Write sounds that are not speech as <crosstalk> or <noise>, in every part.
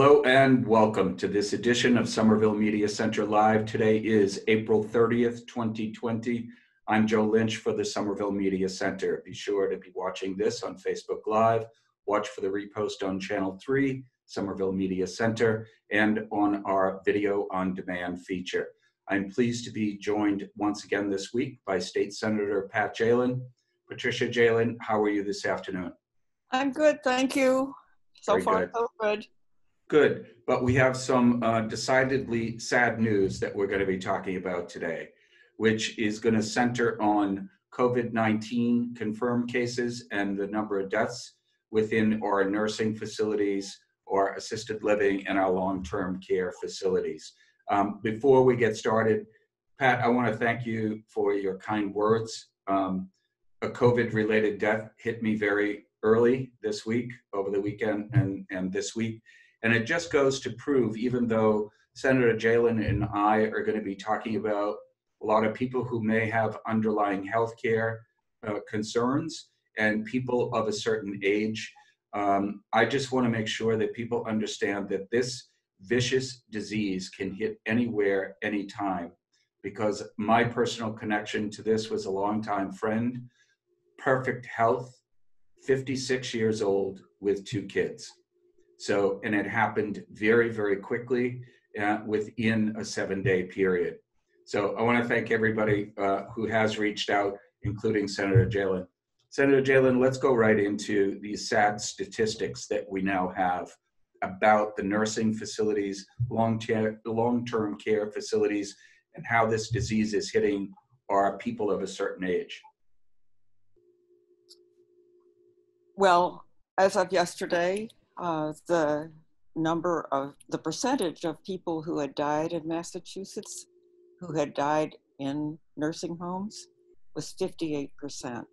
Hello and welcome to this edition of Somerville Media Center Live. Today is April 30th, 2020. I'm Joe Lynch for the Somerville Media Center. Be sure to be watching this on Facebook Live. Watch for the repost on Channel 3, Somerville Media Center, and on our video on demand feature. I'm pleased to be joined once again this week by State Senator Pat Jehlen. Patricia Jehlen, how are you this afternoon? I'm good, thank you. So Very far, good. so good. Good, but we have some uh, decidedly sad news that we're going to be talking about today, which is going to center on COVID 19 confirmed cases and the number of deaths within our nursing facilities, our assisted living, and our long term care facilities. Um, before we get started, Pat, I want to thank you for your kind words. Um, a COVID related death hit me very early this week, over the weekend, and, and this week. And it just goes to prove, even though Senator Jehlen and I are going to be talking about a lot of people who may have underlying health care uh, concerns and people of a certain age, um, I just want to make sure that people understand that this vicious disease can hit anywhere, anytime. Because my personal connection to this was a longtime friend, perfect health, 56 years old with two kids. So, and it happened very, very quickly uh, within a seven day period. So, I want to thank everybody uh, who has reached out, including Senator Jehlen. Senator Jehlen, let's go right into these sad statistics that we now have about the nursing facilities, long-term care facilities, and how this disease is hitting our people of a certain age. Well, as of yesterday, uh, the number of the percentage of people who had died in Massachusetts who had died in nursing homes was 58%.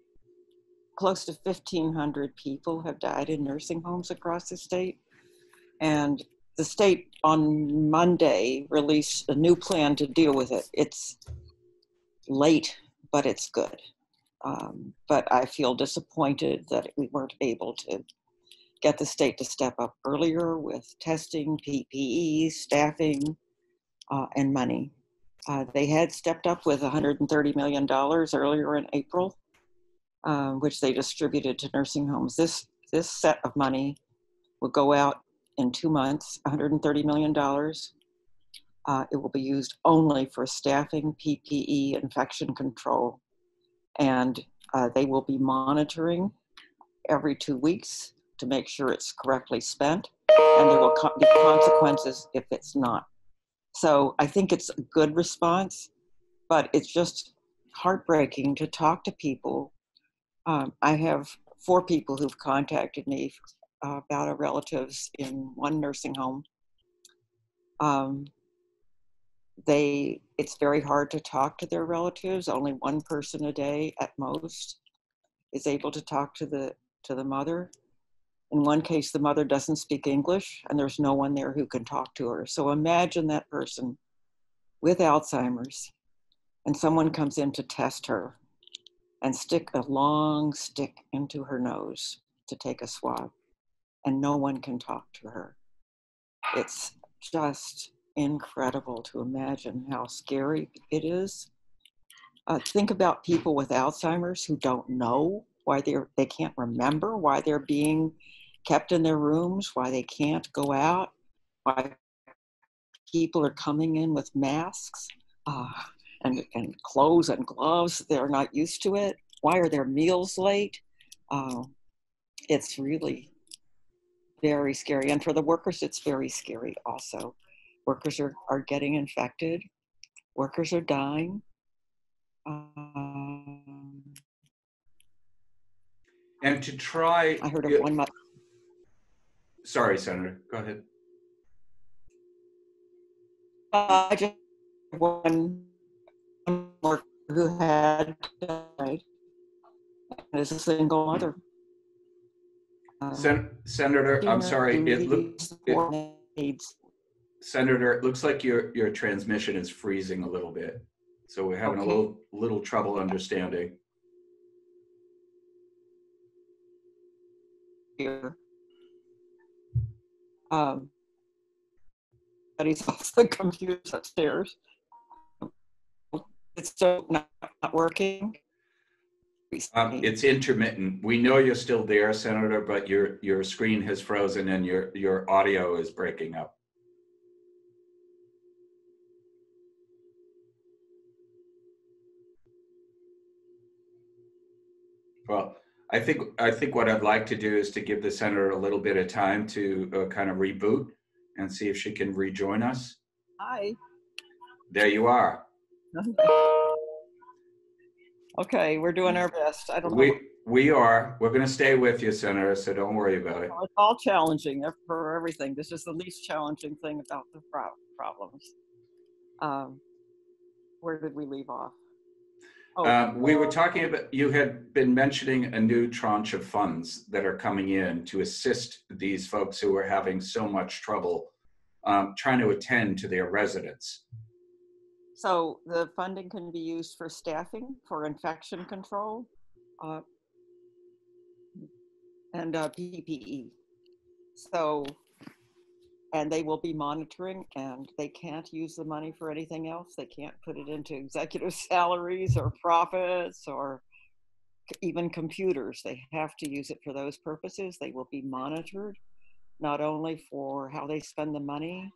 Close to 1,500 people have died in nursing homes across the state. And the state on Monday released a new plan to deal with it. It's late, but it's good. Um, but I feel disappointed that we weren't able to get the state to step up earlier with testing, PPE, staffing, uh, and money. Uh, they had stepped up with $130 million earlier in April, uh, which they distributed to nursing homes. This, this set of money will go out in two months, $130 million. Uh, it will be used only for staffing, PPE, infection control, and uh, they will be monitoring every two weeks to make sure it's correctly spent, and there will be consequences if it's not. So I think it's a good response, but it's just heartbreaking to talk to people. Um, I have four people who've contacted me uh, about our relatives in one nursing home. Um, they it's very hard to talk to their relatives only one person a day at most is able to talk to the to the mother in one case the mother doesn't speak english and there's no one there who can talk to her so imagine that person with alzheimer's and someone comes in to test her and stick a long stick into her nose to take a swab and no one can talk to her it's just incredible to imagine how scary it is. Uh, think about people with Alzheimer's who don't know why they're they can't remember why they're being kept in their rooms, why they can't go out, why people are coming in with masks uh, and and clothes and gloves. They're not used to it. Why are their meals late? Uh, it's really very scary, and for the workers, it's very scary also workers are, are getting infected, workers are dying. Um, and to try. I heard of one. Mo- Sorry, Senator. Go ahead. Uh, I just one, one worker who had died as a single mother. Sen- Senator, I'm sorry. It looks. Senator, it looks like your your transmission is freezing a little bit, so we're having okay. a little little trouble understanding. Here. Um, everybody's <laughs> off the computers upstairs. It's still not, not working. Um, it's intermittent. We know you're still there, Senator, but your, your screen has frozen and your, your audio is breaking up. Well, I think, I think what I'd like to do is to give the senator a little bit of time to uh, kind of reboot and see if she can rejoin us. Hi. There you are. <laughs> Okay, we're doing our best. I don't know. We, we are, we're gonna stay with you, Senator, so don't worry about it. It's all challenging for everything. This is the least challenging thing about the problems. Um, where did we leave off? Oh, Um, we were talking about, you had been mentioning a new tranche of funds that are coming in to assist these folks who are having so much trouble um, trying to attend to their residents. So the funding can be used for staffing, for infection control, uh, and uh, PPE. So, and they will be monitoring and they can't use the money for anything else. They can't put it into executive <laughs> salaries or profits or even computers. They have to use it for those purposes. They will be monitored not only for how they spend the money,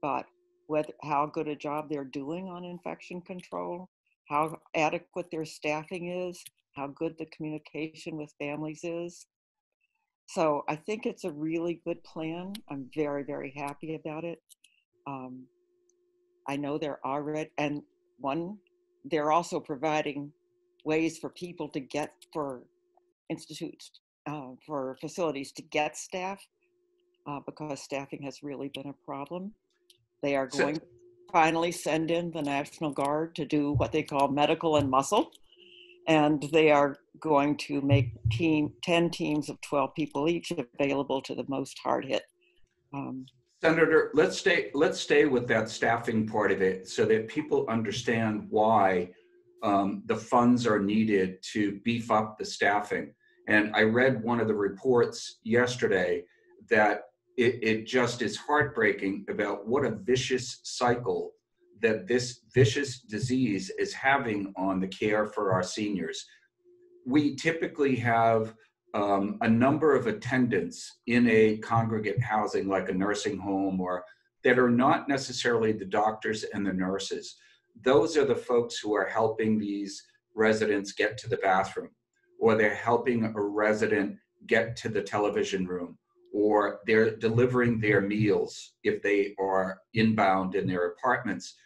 but whether how good a job they're doing on infection control, how adequate their staffing is, how good the communication with families is. So I think it's a really good plan. I'm very, very happy about it. Um, I know they're already, and one, they're also providing ways for people to get for institutes, uh, for facilities to get staff uh, because staffing has really been a problem. They are So- going to finally send in the National Guard to do what they call medical and muscle. And they are going to make team 10 teams of 12 people each available to the most hard hit. Um, Senator, let's stay, let's stay with that staffing part of it so that people understand why um, the funds are needed to beef up the staffing. And I read one of the reports yesterday that it, it just is heartbreaking about what a vicious cycle that this vicious disease is having on the care for our seniors. We typically have um, a number of attendants in a congregate housing like a nursing home or that are not necessarily the doctors and the nurses. Those are the folks who are helping these residents get to the bathroom or they're helping a resident get to the television room or they're delivering their meals if they are inbound in their apartments.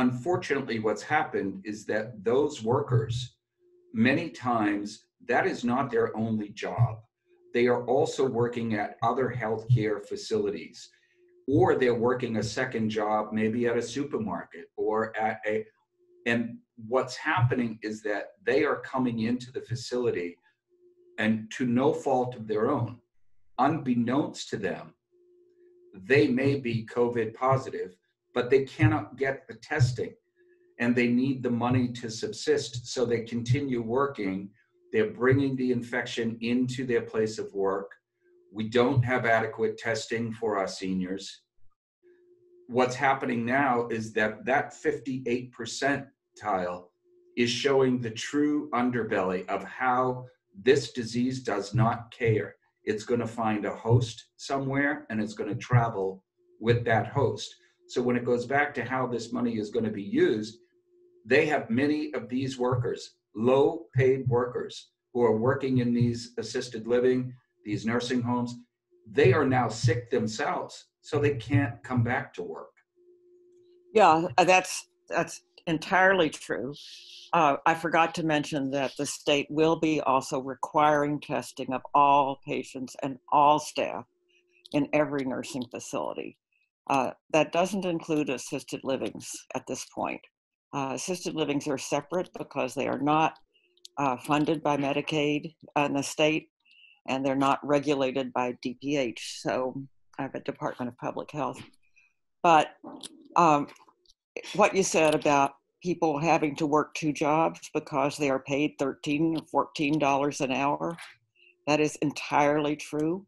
Unfortunately, what's happened is that those workers, many times, that is not their only job. They are also working at other healthcare facilities, or they're working a second job, maybe at a supermarket or at a. And what's happening is that they are coming into the facility and to no fault of their own, unbeknownst to them, they may be COVID positive, but they cannot get the testing and they need the money to subsist. So they continue working. They're bringing the infection into their place of work. We don't have adequate testing for our seniors. What's happening now is that that 58 percentile is showing the true underbelly of how this disease does not care. It's going to find a host somewhere and it's going to travel with that host. So when it goes back to how this money is going to be used, they have many of these workers, low paid workers who are working in these assisted living, these nursing homes. They are now sick themselves, so they can't come back to work. Yeah, uh, that's that's entirely true. Uh, I forgot to mention that the state will be also requiring testing of all patients and all staff in every nursing facility. Uh, that doesn't include assisted livings at this point. Uh, assisted livings are separate because they are not uh, funded by Medicaid and the state, and they're not regulated by DPH. So I have a Department of Public Health. But um, what you said about people having to work two jobs because they are paid 13 or 14 dollars an hour that is entirely true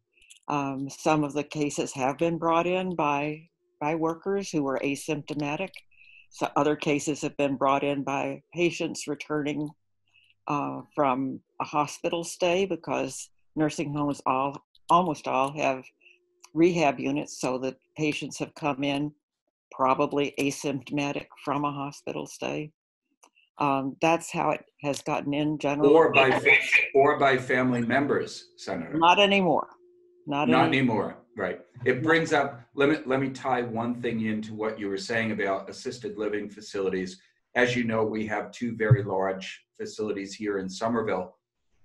um, some of the cases have been brought in by by workers who were asymptomatic. So other cases have been brought in by patients returning uh, from a hospital stay because nursing homes all almost all have rehab units, so the patients have come in probably asymptomatic from a hospital stay. Um, that's how it has gotten in general. Or by, fa- or by family members, Senator. Not anymore. Not, Not any- anymore, right. It brings up, let me, let me tie one thing into what you were saying about assisted living facilities. As you know, we have two very large facilities here in Somerville.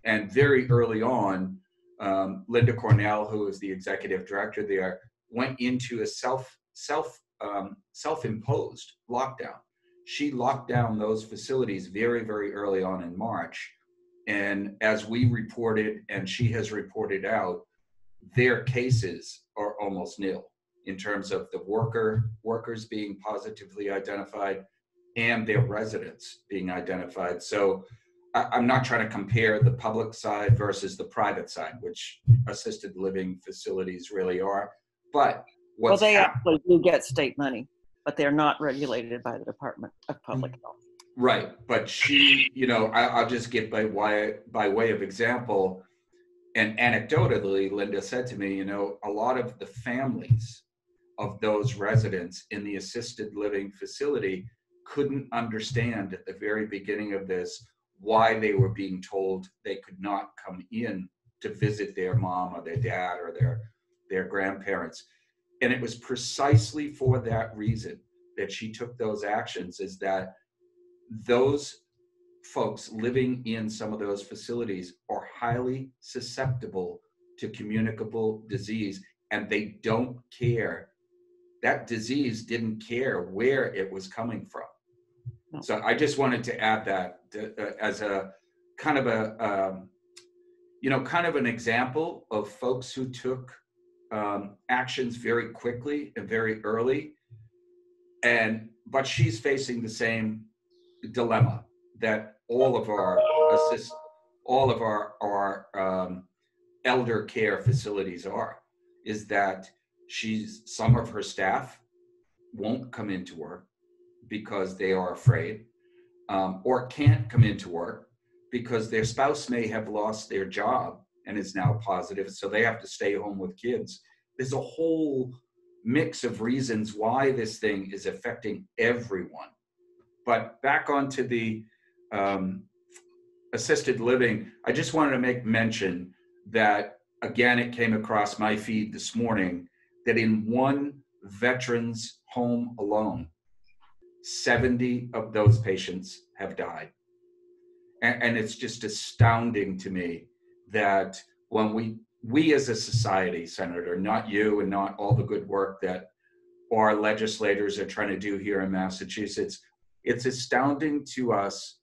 And very early on, um, Linda Cornell, who is the executive director there, went into a self, self, um, self-imposed lockdown. She locked down those facilities very, very early on in March. And as we reported, and she has reported out, their cases are almost nil in terms of the worker workers being positively identified and their residents being identified. So I, I'm not trying to compare the public side versus the private side, which assisted living facilities really are. But Well, they actually do get state money, but they're not regulated by the Department of Public mm. Health. Right, but she, you know, I, I'll just give by way by way of example, and anecdotally, Linda said to me, you know, a lot of the families of those residents in the assisted living facility couldn't understand at the very beginning of this why they were being told they could not come in to visit their mom or their dad or their their grandparents. And it was precisely for that reason that she took those actions is that those folks living in some of those facilities are highly susceptible to communicable disease and they don't care that disease didn't care where it was coming from No. so i just wanted to add that to, uh, as a kind of a um, you know kind of an example of folks who took um, actions very quickly and very early and but she's facing the same dilemma that all of our assist all of our our um, elder care facilities are is that she's some of her staff won't come into work because they are afraid um, or can't come into work because their spouse may have lost their job and is now positive so they have to stay home with kids. There's a whole mix of reasons why this thing is affecting everyone. But back onto the um, assisted living, I just wanted to make mention that again, it came across my feed this morning that in one veterans home alone, 70 of those patients have died. And, and it's just astounding to me that when we, we as a society, Senator, not you and not all the good work that our legislators are trying to do here in Massachusetts, it's astounding to us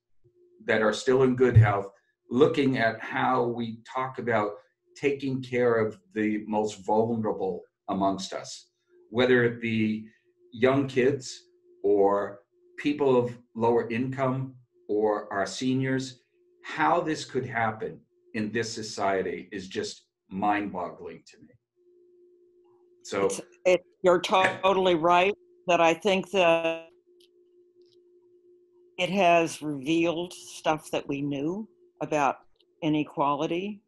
that are still in good health looking at how we talk about taking care of the most vulnerable amongst us whether it be young kids or people of lower income or our seniors. How this could happen in this society is just mind-boggling to me. So It's- It, you're totally right that I think that it has revealed stuff that we knew about inequality.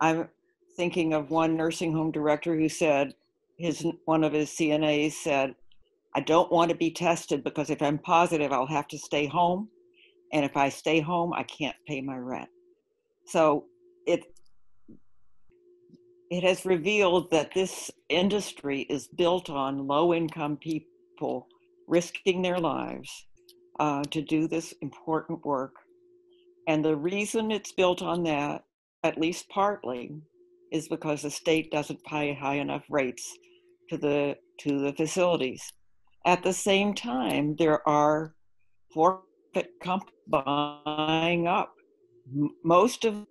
I'm thinking of one nursing home director who said his one of his CNAs said, "I don't want to be tested because if I'm positive, I'll have to stay home, and if I stay home, I can't pay my rent." So it it has revealed that this industry is built on low income people risking their lives uh, to do this important work. And the reason it's built on that, at least partly, is because the state doesn't pay high enough rates to the to the facilities. At the same time, there are for-profit companies buying up most of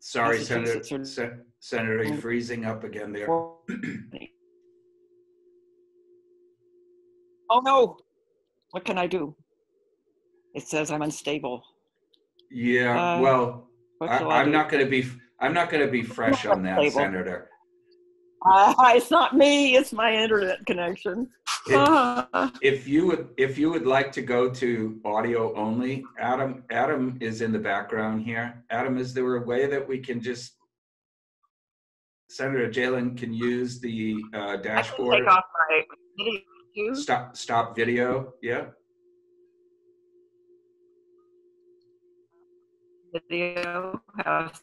sorry senator Sen- senator you're freezing up again there <clears throat> oh no, what can I do? It says I'm unstable. Yeah, Uh, well, I, do? not going to be. I'm not going to be fresh on that. Senator. Uh, it's not me, it's my internet connection. It- Uh, If you would, if you would like to go to audio only, Adam, Adam is in the background here. Adam, is there a way that we can just, Senator Jehlen can use the uh, I can dashboard? take off my video. Stop, stop video, yeah? video. That?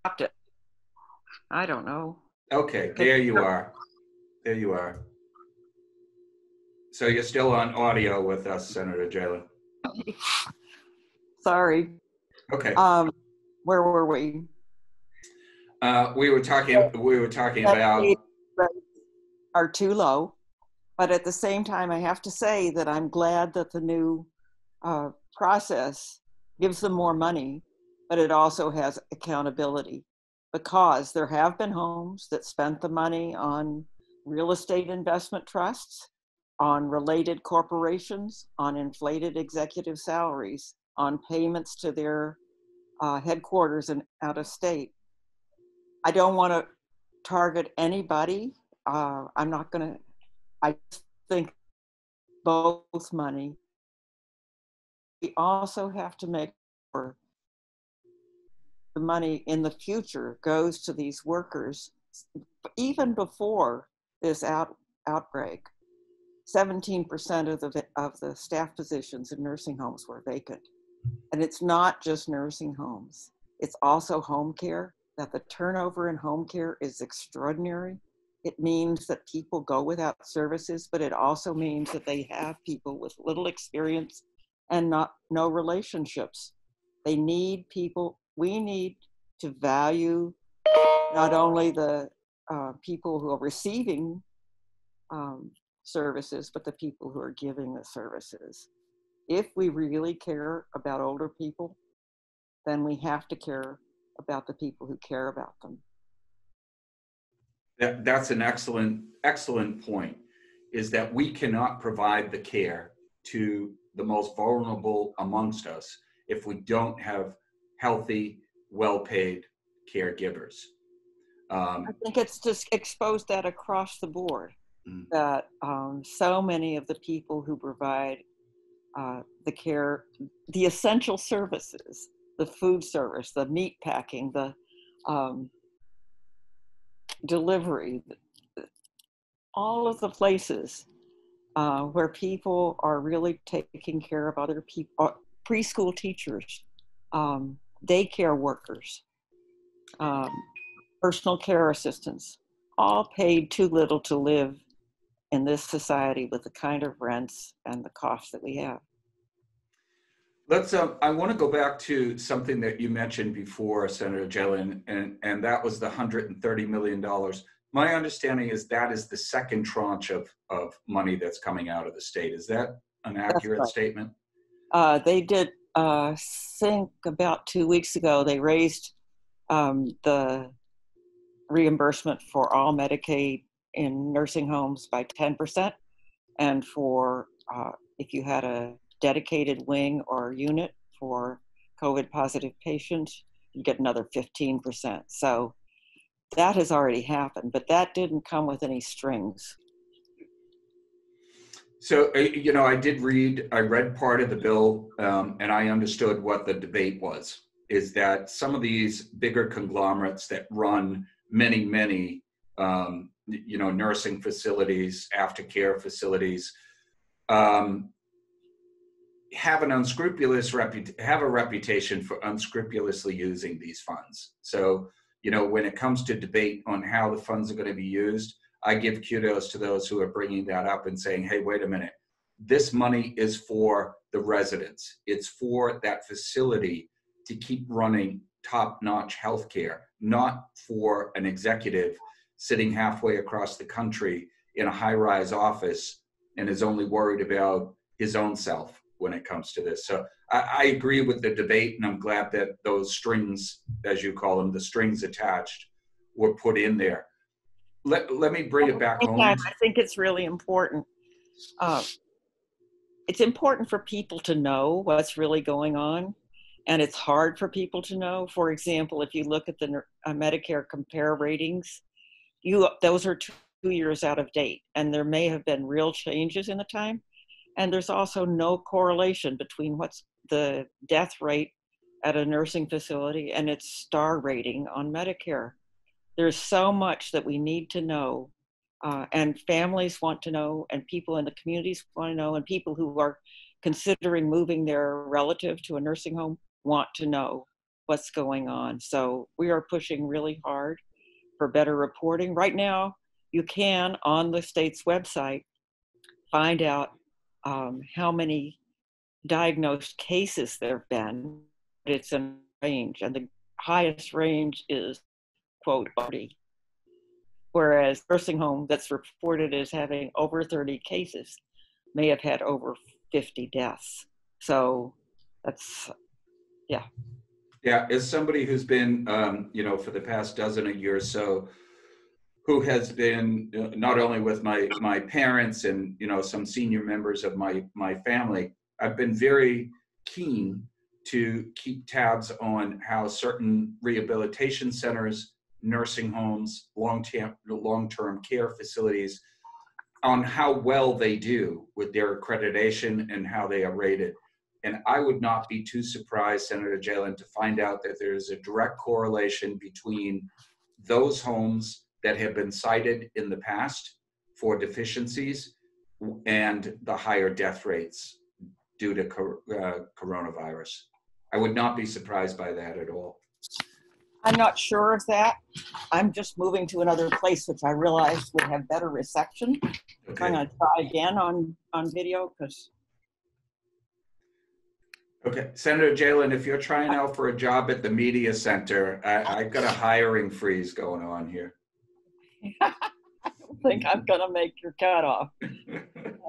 Stopped it. I don't know. Okay, there you are. There you are. So you're still on audio with us, Senator Jehlen. <laughs> Sorry. Okay, Um, where were we? uh, we were talking, we were talking about, Are too low, but at the same time, I have to say that I'm glad that the new uh, process gives them more money, but it also has accountability because there have been homes that spent the money on real estate investment trusts, on related corporations, on inflated executive salaries, on payments to their uh, headquarters and out of state. I don't want to target anybody. Uh, I'm not going to, I think both money. We also have to make sure the money in the future goes to these workers even before this out, outbreak. 17% of the, of the staff positions in nursing homes were vacant. And it's not just nursing homes, it's also home care, that the turnover in home care is extraordinary. It means that people go without services, but it also means that they have people with little experience and not no relationships. They need people. We need to value not only the uh, people who are receiving um, services, but the people who are giving the services. If we really care about older people, then we have to care about the people who care about them. That, that's an excellent, excellent point, is that we cannot provide the care to the most vulnerable amongst us if we don't have healthy, well-paid caregivers. Um, I think it's just exposed that across the board Mm. that um, so many of the people who provide uh, the care, the essential services, the food service, the meat packing, the um, delivery, all of the places uh, where people are really taking care of other people, preschool teachers, um, daycare workers, um, personal care assistants, all paid too little to live in this society with the kind of rents and the costs that we have. Let's, um, I want to go back to something that you mentioned before, Senator Jehlen, and, and that was the $130 million. My understanding is that is the second tranche of, of money that's coming out of the state. Is that an accurate right. statement? Uh, they did, uh, think about two weeks ago, they raised um, the reimbursement for all Medicaid in nursing homes by 10%. And for uh, if you had a dedicated wing or unit for COVID positive patients, you get another 15%. So that has already happened, but that didn't come with any strings. So, uh, you know, I did read, I read part of the bill um, and I understood what the debate was, is that some of these bigger conglomerates that run many, many, um, you know, nursing facilities, aftercare facilities, um, have an unscrupulous reput- have a reputation for unscrupulously using these funds. So, you know, when it comes to debate on how the funds are going to be used, I give kudos to those who are bringing that up and saying, hey, wait a minute. This money is for the residents. It's for that facility to keep running top notch healthcare, not for an executive sitting halfway across the country in a high rise office and is only worried about his own self when it comes to this. So I, I agree with the debate, and I'm glad that those strings, as you call them, the strings attached, were put in there let, let me bring it back home. I think it's really important. Uh, it's important for people to know what's really going on. and it's hard for people to know. For example, if you look at the uh, Medicare compare ratings, you those are two years out of date, and there may have been real changes in the time. And there's also no correlation between what's the death rate at a nursing facility and its star rating on Medicare. There's so much that we need to know, uh, and families want to know, and people in the communities want to know, and people who are considering moving their relative to a nursing home want to know what's going on. So we are pushing really hard for better reporting. Right now, you can on the state's website find out um, how many diagnosed cases there have been. It's a range, and the highest range is quote 40. Whereas nursing home that's reported as having over 30 cases may have had over 50 deaths. So that's yeah. Yeah, as somebody who's been, um, you know, for the past dozen a year or so, who has been uh, not only with my my parents and you know some senior members of my my family, I've been very keen to keep tabs on how certain rehabilitation centers, nursing homes, long term long term care facilities, on how well they do with their accreditation and how they are rated. And I would not be too surprised, Senator Jehlen, to find out that there is a direct correlation between those homes that have been cited in the past for deficiencies and the higher death rates due to uh, coronavirus. I would not be surprised by that at all. I'm not sure of that. I'm just moving to another place, which I realized would have better reception. Okay. I'm going to try again on, on video because Okay, Senator Jehlen, if you're trying out for a job at the media center, I, I've got a hiring freeze going on here. <laughs> I don't think I'm gonna make your cutoff.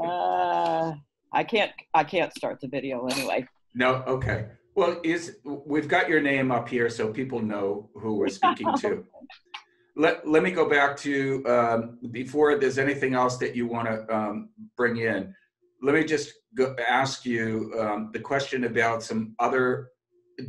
uh, I can't. I can't start the video anyway. No. Okay. Well, is we've got your name up here so people know who we're speaking to. <laughs> let Let me go back to um, before there's anything else that you want to um, bring in let me just go, ask you um, the question about some other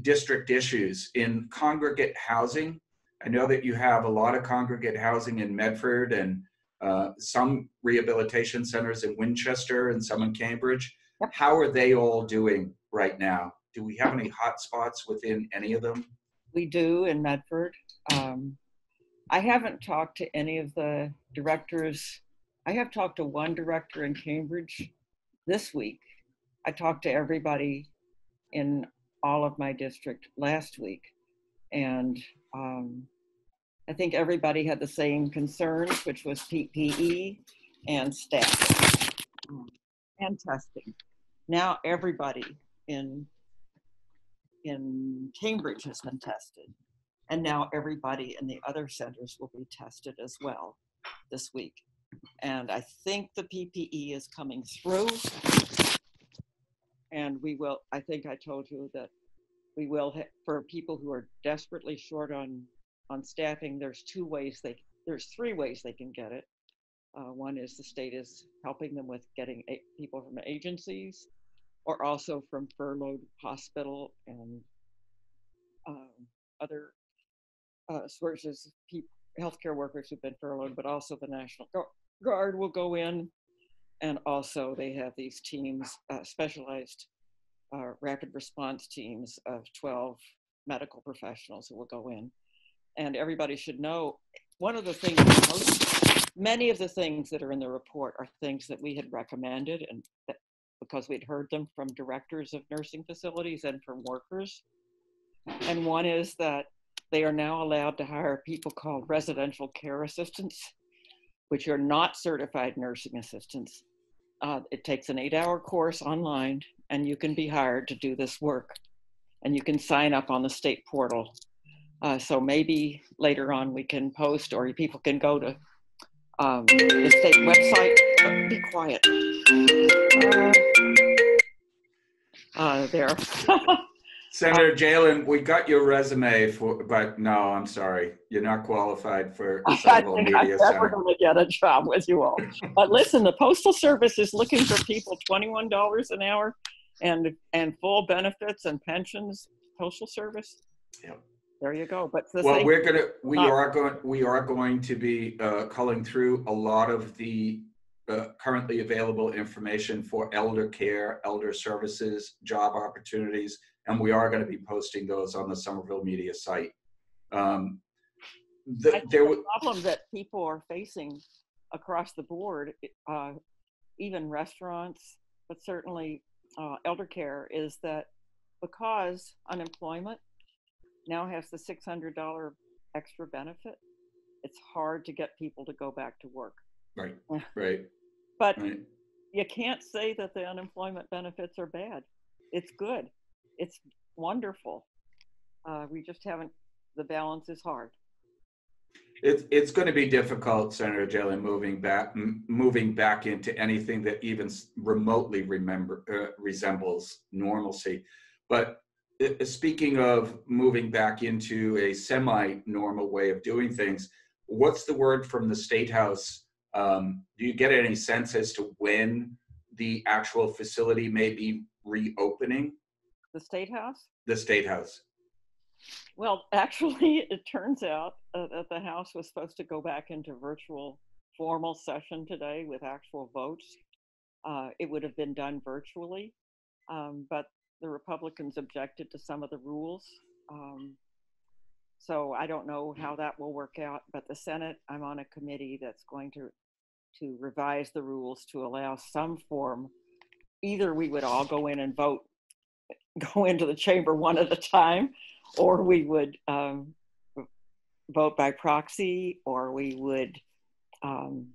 district issues in congregate housing. I know that you have a lot of congregate housing in Medford and uh, some rehabilitation centers in Winchester and some in Cambridge. Yep. How are they all doing right now? Do we have any hot spots within any of them? We do in Medford. Um, I haven't talked to any of the directors. I have talked to one director in Cambridge this week. I talked to everybody in all of my district last week, and um, I think everybody had the same concerns, which was PPE and staff and testing. Now everybody in in Cambridge has been tested, and now everybody in the other centers will be tested as well this week. And I think the PPE is coming through. And we will, I think I told you that we will, for people who are desperately short on, on staffing, there's two ways they, there's three ways they can get it. Uh, one is the state is helping them with getting a- people from agencies or also from furloughed hospital and um, other uh, sources, people, healthcare workers who've been furloughed, but also the National Guard will go in. And also they have these teams, uh, specialized uh, rapid response teams of 12 medical professionals who will go in. And everybody should know, one of the things, most, many of the things that are in the report are things that we had recommended and that, because we'd heard them from directors of nursing facilities and from workers. And one is that they are now allowed to hire people called residential care assistants which are not certified nursing assistants. Uh, it takes an eight hour course online, and you can be hired to do this work. And you can sign up on the state portal. Uh, so maybe later on we can post, or people can go to um, the state website. Oh, be quiet. Uh, uh there. <laughs> Senator um, Jehlen, we got your resume for, but no, I'm sorry, you're not qualified for <laughs> Central Media I'm never going to get a job with you all. but listen, the Postal Service is looking for people $21 an hour and and full benefits and pensions. postal service. Yep. There you go. But Well, we're gonna, we Uh, are going, we are going to be uh, culling through a lot of the uh, currently available information for elder care, elder services, job opportunities, and we are gonna be posting those on the Somerville Media site. Um, The, there, the problem that people are facing across the board, uh, even restaurants, but certainly uh, elder care, is that because unemployment now has the $600 extra benefit, it's hard to get people to go back to work. right, <laughs> right, But right. you can't say that the unemployment benefits are bad. It's good. It's wonderful. Uh, we just haven't, the balance is hard. It's, it's going to be difficult, Senator Jehlen, moving back, m- moving back into anything that even remotely remember, uh, resembles normalcy. But speaking of moving back into a semi-normal way of doing things, what's the word from the State House? Um, do you get any sense as to when the actual facility may be reopening? The State House? The State House. Well, <laughs> actually, it turns out uh, that the House was supposed to go back into virtual formal session today with actual votes. Uh, it would have been done virtually, um, but the Republicans objected to some of the rules. Um, so I don't know how that will work out. But the Senate, I'm on a committee that's going to to revise the rules to allow some form. Either we would all go in and vote, <laughs> go into the chamber one at a time, or we would um, vote by proxy, or we would um,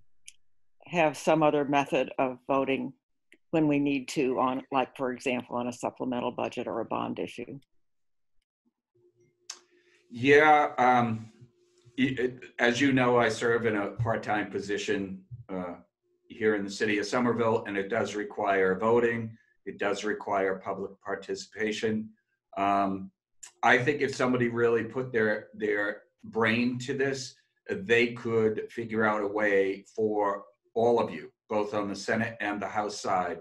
have some other method of voting when we need to on, like, for example, on a supplemental budget or a bond issue. Yeah, um, it- as you know, I serve in a part-time position uh, here in the city of Somerville, and it does require voting. It does require public participation. Um, I think if somebody really put their their brain to this, they could figure out a way for all of you, both on the Senate and the House side,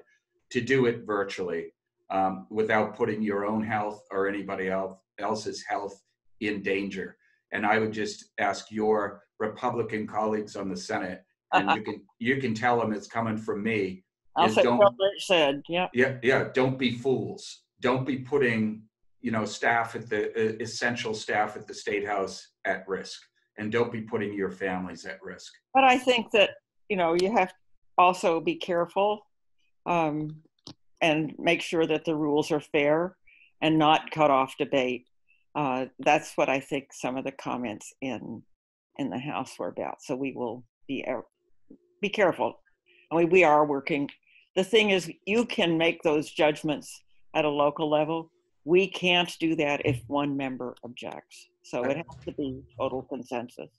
to do it virtually um, without putting your own health or anybody else else's health in danger. And I would just ask your Republican colleagues on the Senate, and you can <laughs> you can tell them it's coming from me. I'll say don't- said. Yeah. Yeah, yeah. Don't be fools. Don't be putting you know staff at the uh, essential staff at the state house at risk, and don't be putting your families at risk. But I think that, you know, you have also be careful um, and make sure that the rules are fair and not cut off debate. Uh, that's what I think some of the comments in in the House were about. So we will be be careful. I mean, we are working. The thing is, you can make those judgments at a local level. We can't do that if one member objects. So it has to be total consensus.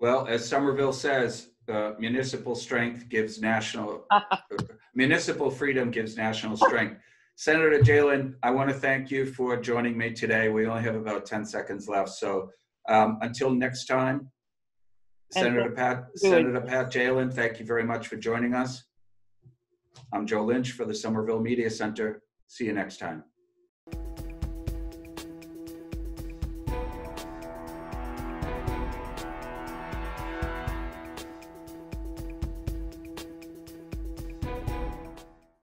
Well, as Somerville says, uh, municipal strength gives national <laughs> municipal freedom gives national strength. Senator Jehlen, I want to thank you for joining me today. We only have about 10 seconds left. So um, until next time, And Senator Pat. Senator Pat Jehlen, thank you very much for joining us. I'm Joe Lynch for the Somerville Media Center. See you next time.